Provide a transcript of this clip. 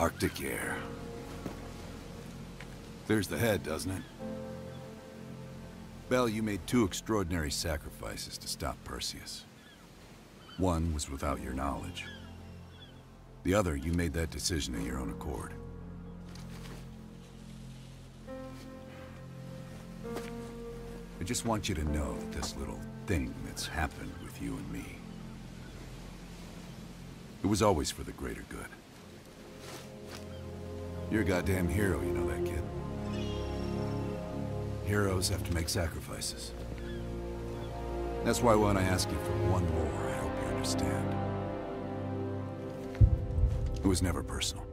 Arctic air. Clears the head, doesn't it? Bell, you made two extraordinary sacrifices to stop Perseus. One was without your knowledge. The other, you made that decision of your own accord. I just want you to know that this little thing that's happened with you and me, it was always for the greater good. You're a goddamn hero, you know that, kid. Heroes have to make sacrifices. That's why when I ask you for one more, I hope you understand. It was never personal.